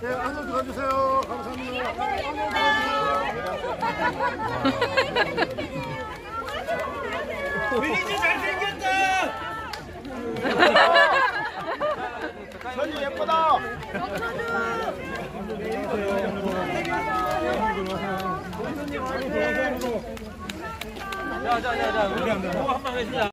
네, 앉아 들어주세요. 감사합니다. 민지 잘생 겼다. 선이 예쁘다. 자 자 자 자 우리 한번 해주자.